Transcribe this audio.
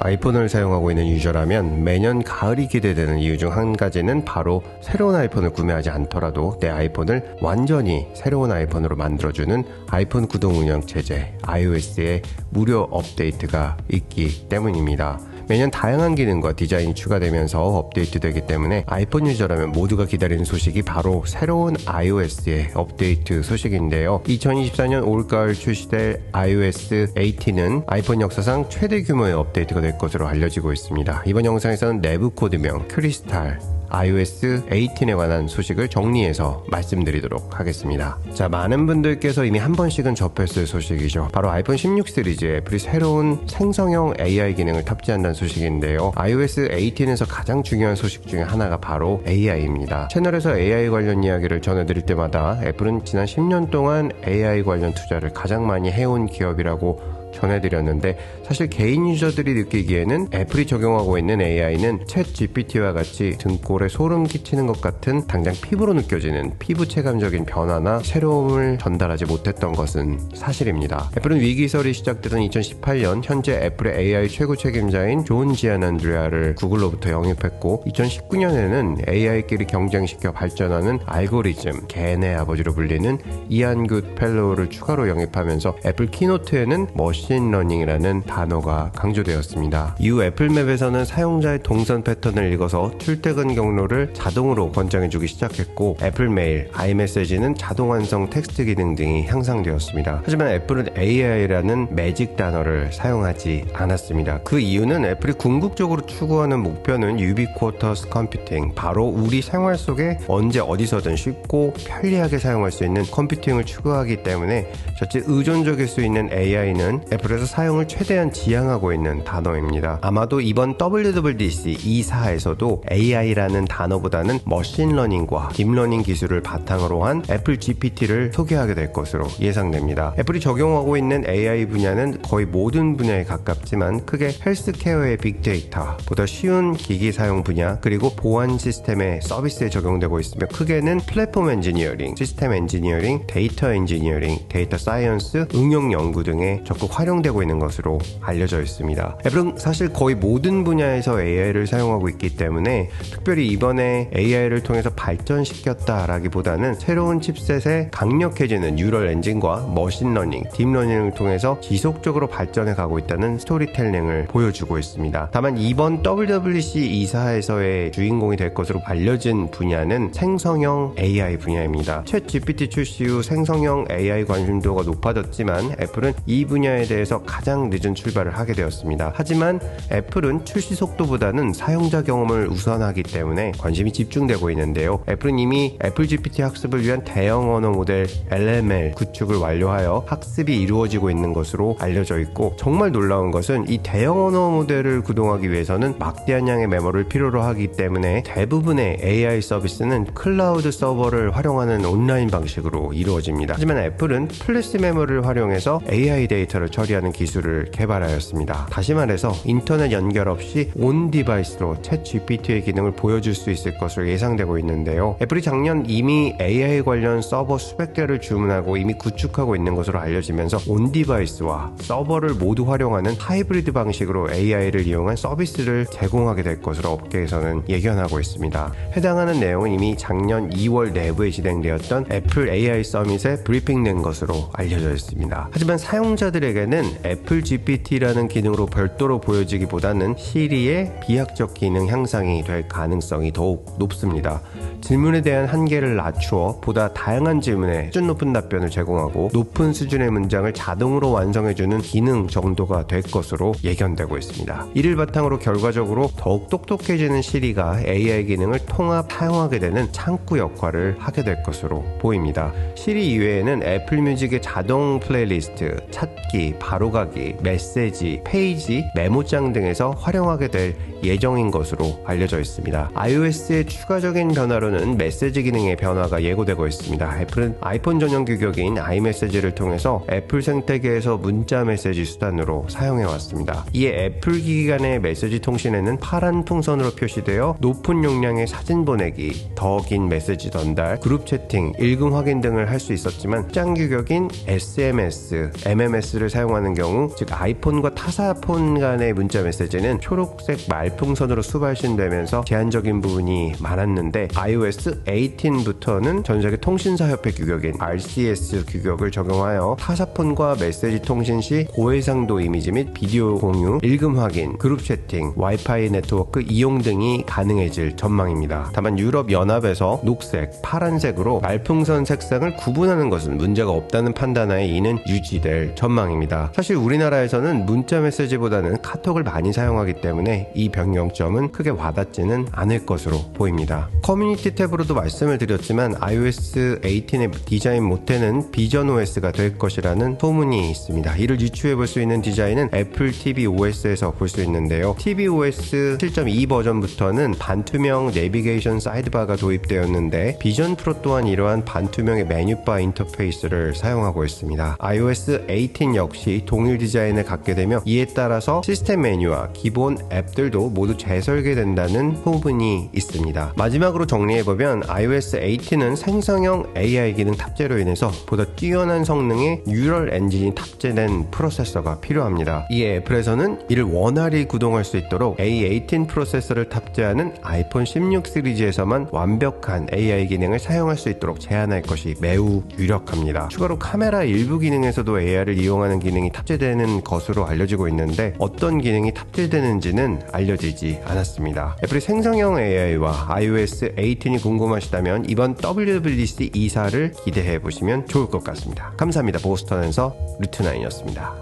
아이폰을 사용하고 있는 유저라면 매년 가을이 기대되는 이유 중 한 가지는 바로 새로운 아이폰을 구매하지 않더라도 내 아이폰을 완전히 새로운 아이폰으로 만들어주는 아이폰 구동 운영 체제 iOS의 무료 업데이트가 있기 때문입니다. 매년 다양한 기능과 디자인이 추가되면서 업데이트되기 때문에 아이폰 유저라면 모두가 기다리는 소식이 바로 새로운 iOS의 업데이트 소식인데요. 2024년 올가을 출시될 iOS 18은 아이폰 역사상 최대 규모의 업데이트가 될 것으로 알려지고 있습니다. 이번 영상에서는 내부 코드명 크리스탈 iOS 18에 관한 소식을 정리해서 말씀드리도록 하겠습니다. 자, 많은 분들께서 이미 한 번씩은 접했을 소식이죠. 바로 아이폰 16 시리즈에 애플이 새로운 생성형 AI 기능을 탑재한다는 소식인데요. iOS 18에서 가장 중요한 소식 중에 하나가 바로 AI입니다. 채널에서 AI 관련 이야기를 전해드릴 때마다 애플은 지난 10년 동안 AI 관련 투자를 가장 많이 해온 기업이라고 전해드렸는데 사실 개인 유저들이 느끼기에는 애플이 적용하고 있는 AI는 챗 GPT와 같이 등골에 소름 끼치는 것 같은 당장 피부로 느껴지는 피부 체감적인 변화나 새로움을 전달하지 못했던 것은 사실입니다. 애플은 위기설이 시작되던 2018년 현재 애플의 AI 최고 책임자인 존 지안 안드레아를 구글로부터 영입했고 2019년에는 AI끼리 경쟁시켜 발전하는 알고리즘 GAN의 아버지로 불리는 이안 굿 펠로우를 추가로 영입하면서 애플 keynote에는 machine machine learning이라는 단어가 강조되었습니다. 이후 애플맵에서는 사용자의 동선 패턴을 읽어서 출퇴근 경로를 자동으로 권장해주기 시작했고 애플메일, 아이메시지는 자동 완성 텍스트 기능 등이 향상되었습니다. 하지만 애플은 AI라는 매직 단어를 사용하지 않았습니다. 그 이유는 애플이 궁극적으로 추구하는 목표는 유비쿼터스 컴퓨팅, 바로 우리 생활 속에 언제 어디서든 쉽고 편리하게 사용할 수 있는 컴퓨팅을 추구하기 때문에 자칫 의존적일 수 있는 AI는 애플에서 사용을 최대한 지양하고 있는 단어입니다. 아마도 이번 WWDC 24에서도 AI라는 단어보다는 machine learning과 deep learning 기술을 바탕으로 한 애플 GPT를 소개하게 될 것으로 예상됩니다. 애플이 적용하고 있는 AI 분야는 거의 모든 분야에 가깝지만 크게 헬스케어의 빅데이터, 보다 쉬운 기기 사용 분야, 그리고 보안 시스템의 서비스에 적용되고 있으며 크게는 플랫폼 엔지니어링, 시스템 엔지니어링, 데이터 엔지니어링, 데이터 science, 응용 연구 등에 적극 활용 되고 있는 것으로 알려져 있습니다. 애플은 사실 거의 모든 분야에서 AI를 사용하고 있기 때문에 특별히 이번에 AI를 통해서 발전시켰다라기보다는 새로운 chipset에 강력해지는 뉴럴 엔진과 머신러닝, 딥러닝을 통해서 지속적으로 발전해 가고 있다는 storytelling을 보여주고 있습니다. 다만 이번 WWDC 24에서의 주인공이 될 것으로 알려진 분야는 생성형 AI 분야입니다. 챗 GPT 출시 후 생성형 AI 관심도가 높아졌지만 애플은 이 분야에 대해 서 가장 늦은 출발을 하게 되었습니다. 하지만 애플은 출시 속도보다는 사용자 경험을 우선하기 때문에 관심이 집중되고 있는데요. 애플은 이미 애플 GPT 학습을 위한 대형 언어 모델 LLM 구축을 완료하여 학습이 이루어지고 있는 것으로 알려져 있고 정말 놀라운 것은 이 대형 언어 모델을 구동하기 위해서는 막대한 양의 메모리를 필요로 하기 때문에 대부분의 AI 서비스는 클라우드 서버를 활용하는 온라인 방식으로 이루어집니다. 하지만 애플은 플래시 메모리를 활용해서 AI 데이터를 처리 하는 기술을 개발하였습니다. 다시 말해서 인터넷 연결 없이 on-device로 챗 GPT의 기능을 보여줄 수 있을 것으로 예상되고 있는데요. 애플이 작년 이미 AI 관련 서버 수백 개를 주문하고 이미 구축하고 있는 것으로 알려지면서 on-device와 서버를 모두 활용하는 하이브리드 방식으로 AI를 이용한 서비스를 제공하게 될 것으로 업계에서는 예견하고 있습니다. 해당하는 내용은 이미 작년 2월 내부에 진행되었던 애플 AI summit에 브리핑된 것으로 알려져 있습니다. 하지만 사용자들에게 경우에는 애플 GPT라는 기능으로 별도로 보여지기보다는 시리의 비약적 기능 향상이 될 가능성이 더욱 높습니다. 질문에 대한 한계를 낮추어 보다 다양한 질문에 수준 높은 답변을 제공하고 높은 수준의 문장을 자동으로 완성해주는 기능 정도가 될 것으로 예견되고 있습니다. 이를 바탕으로 결과적으로 더욱 똑똑해지는 시리가 AI 기능을 통합 사용하게 되는 창구 역할을 하게 될 것으로 보입니다. 시리 이외에는 애플 뮤직의 자동 플레이리스트, 찾기, 바로가기, 메시지, 페이지, 메모장 등에서 활용하게 될 예정인 것으로 알려져 있습니다. iOS의 추가적인 변화로는 메시지 기능의 변화가 예고되고 있습니다. 애플은 아이폰 전용 규격인 아이메시지를 통해서 애플 생태계에서 문자 메시지 수단으로 사용해 왔습니다. 이에 애플 기기 간의 메시지 통신에는 파란 풍선으로 표시되어 높은 용량의 사진 보내기, 더 긴 메시지 전달, 그룹 채팅, 읽음 확인 등을 할 수 있었지만 짱 규격인 SMS, MMS를 사용 사용하는 경우 즉 아이폰과 타사폰 간의 문자 메시지는 초록색 말풍선으로 수발신되면서 제한적인 부분이 많았는데 iOS 18부터는 전 세계 통신사 협회 규격인 RCS 규격을 적용하여 타사폰과 메시지 통신 시 고해상도 이미지 및 비디오 공유, 읽음 확인, 그룹 채팅, 와이파이 네트워크 이용 등이 가능해질 전망입니다. 다만 유럽 연합에서 녹색, 파란색으로 말풍선 색상을 구분하는 것은 문제가 없다는 판단하에 이는 유지될 전망입니다. 사실 우리나라에서는 문자 메시지보다는 카톡을 많이 사용하기 때문에 이 변경점은 크게 와닿지는 않을 것으로 보입니다. 커뮤니티 탭으로도 말씀을 드렸지만 iOS 18의 디자인 모태는 비전 OS가 될 것이라는 소문이 있습니다. 이를 유추해 볼 수 있는 디자인은 애플 TV OS에서 볼 수 있는데요. TV OS 7.2 버전부터는 반투명 내비게이션 sidebar가 도입되었는데 비전 프로 또한 이러한 반투명의 메뉴바 인터페이스를 사용하고 있습니다. iOS 18 역시 동일 디자인을 갖게 되며 이에 따라서 시스템 메뉴와 기본 앱들도 모두 재설계된다는 소문이 있습니다. 마지막으로 정리해보면 iOS 18은 생성형 AI 기능 탑재로 인해서 보다 뛰어난 성능의 neural 엔진이 탑재된 프로세서가 필요합니다. 이에 애플에서는 이를 원활히 구동할 수 있도록 A18 프로세서를 탑재하는 아이폰 16 시리즈에서만 완벽한 AI 기능을 사용할 수 있도록 제한할 것이 매우 유력합니다. 추가로 카메라 일부 기능에서도 AI를 이용하는 기능 이 탑재되는 것으로 알려지고 있는데 어떤 기능이 탑재되는지는 알려지지 않았습니다. 애플이 생성형 AI와 iOS 18이 궁금하시다면 이번 WWDC 2사를 기대해 보시면 좋을 것 같습니다. 감사합니다. 보스턴에서 루트나인이었습니다.